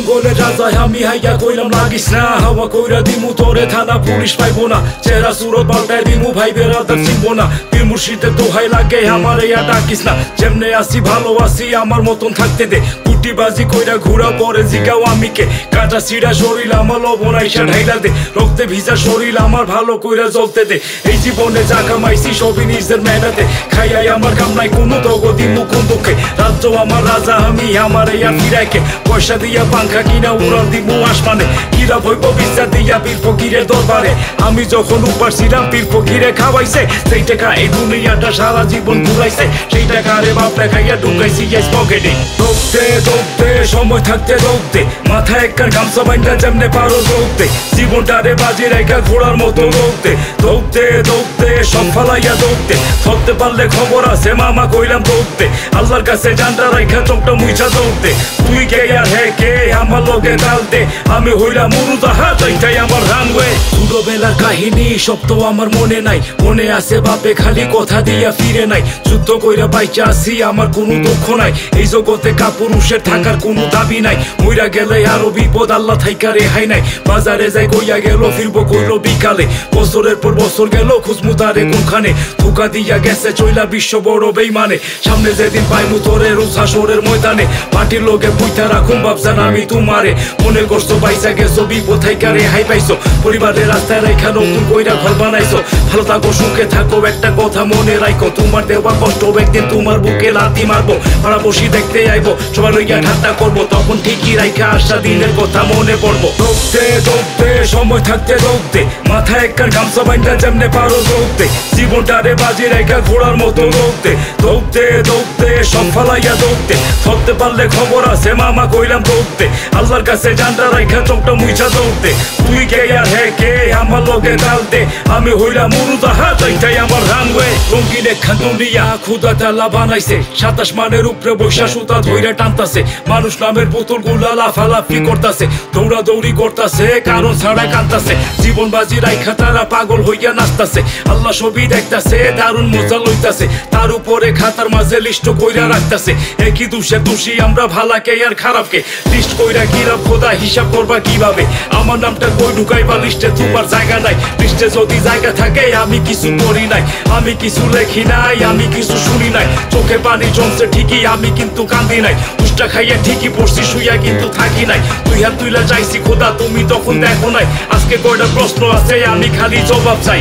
জঙ্গলে রাজায় আমি হাইয়া কইলাম লাগিস না। হাওয়া কইরা দিমু, তোরে থানা পুলিশ পাইবো না। চেহারা, সুরত পাল্টাই দিমু ভাই বেরাদার চিনবো না। পীর মুর্শিদে দোহাই লাগে, আমার ইয়া ডাকিস না। যেমনে আসি ভালো আসি আমার মতন থাকতে দে। কুটিবাজি কইরা ঘুরা পরে জিগাও আমিকে কাটা সিড়া শরীর আমার লবণ আইসা ঢাইলা দে। রক্তে ভিজা শরীর আমার ভালো কইরা জ্বলতে দে। এই জীবনে যা কামাইছি, সবই নিজের মেহনতে। খাইয়াই আমার কাম নাই কোনো দগদি মুকুন দুঃখে রাজ্য আমার রাজা, আমি আমার ইয়া ফিরাইকে। পয়সা দিয়া পাঙ্খা কিনা উড়াল দিমু আসমানে। কিরা ভৈব বিচার দিয়া বীর ফকিরের দরবারে। আমি যখন উপার ছিলাম বীর ফকিরে খাওয়াইছে। সেই টাকা এই দুনিয়াটা সারা জীবন ঘুরাইছে। সেই টাকা রে বাপ খাইয়া ঢুকাইছি গ্যাস পকেটে দৌড়তে দৌড়তে, সময় থাকতে দৌড়তে। মাথায় একখান গামছা বাইন্দা যেমনে পারো দৌড়তে। জীবনটারে বাজি রেখা ঘোড়ার মতো দৌড়তে। দৌড়তে দৌড়তে সব ফালাইয়া দৌড়তে ধরতে পারলে খবর আছে, মামা কইলাম দৌড়তে আল্লাহর কাছে জানটা রাইখা চোখটা মুইছা দৌড়তে তুই কে আর হে কে আমার লোকে ডালতে? আমি হইলাম আমার রানওয়ে ছোটবেলার কাহিনী, সব তো আমার মনে নাই। মনে আছে বাপে খালি কথা দিয়া ফিরে নাই। যুদ্ধ কইরা বাইচা আছি আমার কোনো দুঃখ নাই। এই জগতে কাপুরুষের থাকার কোনো দাবি নাই। মইরা গেলে আরও বিপদ আল্লাহ থাইকা রেহাই নাই। বাজারে যাই কইয়া গেল, ফিরবো কইলো বিকালে। বছরের পর বছর গেল খুজমুদারে কোনখানে। ধোকা দিয়া গেছে, চইলা বিশ্ব বড় বেইমানে। সামনে যেদিন পাইমু তোরে রুসাসরের ময়দানে। পার্টির লোকে পুইতা রাখুন ভাবছেন আমি তোমারে। মনে করছ পাইসা গেছো, বিপদ থাইকা রেহাই পাইছো। পরিবারের রাস্তায় রেখা নতুন কইরা ঘর বানাইছো। ভালো থাকো, সুখে থাকো, একটা কথা মনে রাখো তোমার দেওয়া কষ্ট একদিন তোমার বুকে লাথি মারবো। পাড়া বসি দেখতে আইবো সবাই লইয়া ঠাট্টা করব। তখন ঠিকই রাইখা আসা দিনের কথা মনে পড়ব। দৌড়তে দৌড়তে সময় থাকতে দৌড়তে মাথায় একখান গামছা বাইন্দা যেমনে পারো দৌড়তে জীবনটারে বাজি রেখা ঘোড়ার মতো দৌড়তে দৌড়তে দৌড়তে সব ফালাইয়া দৌড়তে ধরতে পারলে খবর আছে, মামা কইলাম দৌড়তে আল্লাহর কাছে জানটা রেখা চোখটা মুইছা দৌড়তে তুই কে আর হে কে? আমার লগে ডালতে আমি হইলাম মুরুদাহা চাইটাই আমার রানওয়ে রঙ্গিন একখান দুনিয়া খুদা তালা বানাইছে। সাতাশ মানের উপরে বৈশা সুতা ধইরা টানতাছে। মানুষ নামের বোতলগুলা লাফালাফি করতাছে। দৌড়া দৌড়ি করতাছে, কারণ ছাড়া কান্তাছে জীবন বাজি রাইখা তারা পাগল হইয়া নাচতাছে। আল্লাহ ছবি দেখতাছে, দারুণ মজা লইতাছে। তার উপরে খাতার মাঝে লিস্ট কইরা রাখতাছে। একই দোষে দোষী, আমরা ভালাকে আর খারাপকে। লিস্ট কইরা কিরাপ খোদা হিসাব করবা কীভাবে? আমার নামটা কই ঢুকাইবা, লিস্টে তোমার জায়গা নাই। লিস্টে যদি জায়গা থাকে, আমি কিছু করি নাই। আমি কিছু লেখি নাই, আমি কিছু শুনি নাই। চোখে পানি জমছে ঠিকই, আমি কিন্তু কান্দি নাই। উষ্টা খাইয়া ঠিকই পড়ছি, শুইয়া কিন্তু থাকি নাই। তুই হাত তুইলা চাইছি খোদা, তুমি তখন দেখো নাই। আজকে কয়টা প্রশ্ন আছে, আমি খালি জবাব চাই।